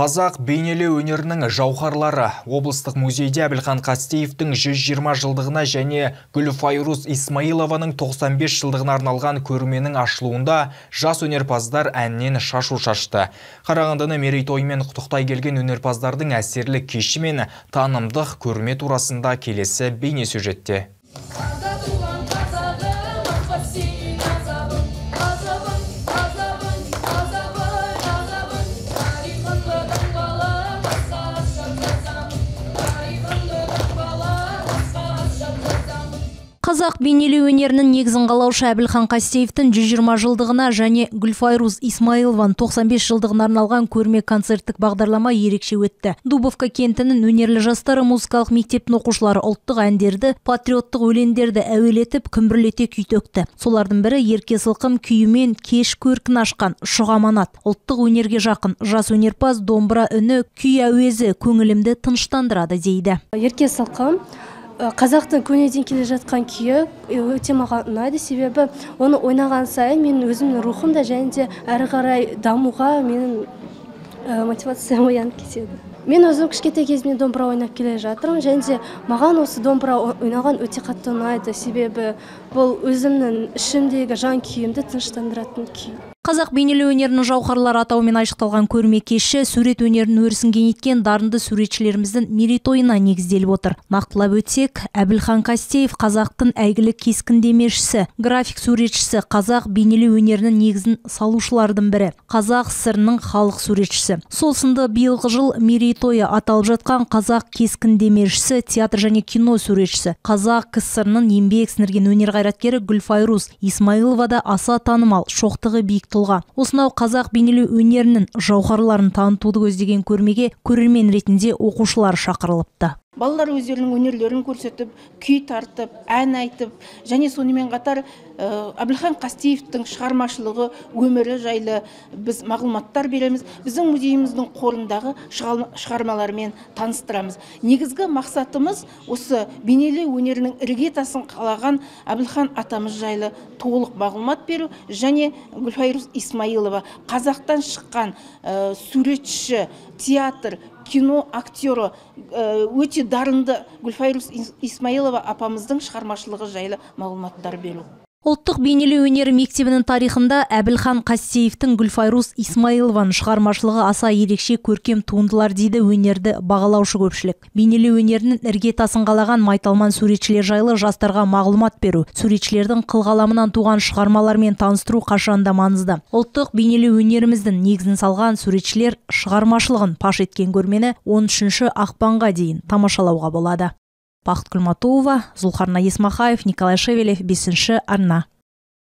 Қазақ бейнелеу өнерінің жауһарлары облыстық музейде Әбілхан Қастеевтің 120 жылдығына және Гүлфайрус Исмаилованың 95 жылдығына арналған көрменің ашылуында жас өнерпаздар әннен шашу шашты. Қарағандыны мерейтоймен құттықтай келген өнерпаздардың әсерлі кеші мен танымдық көрме турасында келесі бейне Қазақ бейнелеу өнерінің негізін қалаушы Әбілхан Қастеевтің 120 жылдығына және Гүлфайруз Исмаилован 95 жылдығына арналған көрме концерттік бағдарлама ерекше өтті. Дубовка кентінің өнерлі жастары музыкалық мектептің оқушылары ұлттық әндерді, патриоттық өлеңдерді әуелетіп күмбірлете күй төкті. Солардың бірі Ерке Сылқым күйімен кеш көркін ашқан Шұғаманат. Ұлттық өнерге жақын жас өнерпаз домбыра үні күй әуезі көңілімді тыныштандырады дейді. Ерке Сылқым қазақтың көнеден келе жатқан күйі өте маған ұнайды. Себебі оны ойнаған сайын менің өзімнің рухым да және де әрі қарай дамуға менің мотивациям оянып кетеді. Мен өзім кішкентай кезімнен домбыра ойнап келе жатырмын және де маған осы домбыра ойнаған өте қатты ұнайды. Себебі бұл өзімнің ішімдегі жан күйімді тыныштандыратын күй. Қазақ бейнелеу өнерінің жауһарлары атауымен айшықталған көрме кеші сурет өнерін өрісін кеңейткен дарынды суретшілеріміздің мерейтойына негізделіп отыр. Нақтылап өтсек, Әбілхан Қастеев қазақтың әйгілі кескіндемешісі, график суретшісі, қазақ бейнелеу өнерінің негізін салушылардың бірі, қазақ сырының халық суретшісі. Сол сынды биылғы жыл мерейтойы аталып жатқан қазақ кескіндемешісі, театр және кино суретшісі, қазақ кср-ның еңбек сіңірген өнер қайраткері Гүлфайрус Исмаилова да аса танымал, шоқтығы биік тұлға осынау қазақ бейнелеу өнерінің жауһарларын танытуды көздеген көрмеге көрермен ретінде оқушылар шақырылыпты. Балалар өздерінің өнерлерін көрсетіп күй тартып ән айтып және сонымен қатар әбілхан қастеевтің шығармашылығы өмірі жайлы біз мағлұматтар береміз. Біздің музейіміздің қорындағы шығармалармен таныстырамыз. Негізгі мақсатымыз осы бейнелеу өнерінің іргетасын қалаған әбілхан атамыз жайлы толық мағлұмат беру және гүлфайрус исмаилова қазақтан шыққан суретші театр кино актері өте дарынды гүлфайрус исмаилова апамыздың шығармашылығы жайлы мағлұматтар беру. Ұлттық бейнелеу өнері мектебінің тарихында Әбілхан Қастеевтің Гүлфайрус Исмаилованың шығармашылығы аса ерекше көркем туындылар дейді өнерді бағалаушы көпшілік. Бейнелеу өнерінің іргетасын қалаған майталман суретшілер жайлы жастарға мағлұмат беру, суретшілердің қылғаламынан туған шығармалармен таныстыру қашанда маңызды. Ұлттық бейнелеу өнеріміздің негізін салған суретшілер шығармашылығын паш еткен көрмені 13 ақпанға дейін тамашалауға болады бақыт күлматуова зұлхарна есмахаев николай шевелев бесінші арна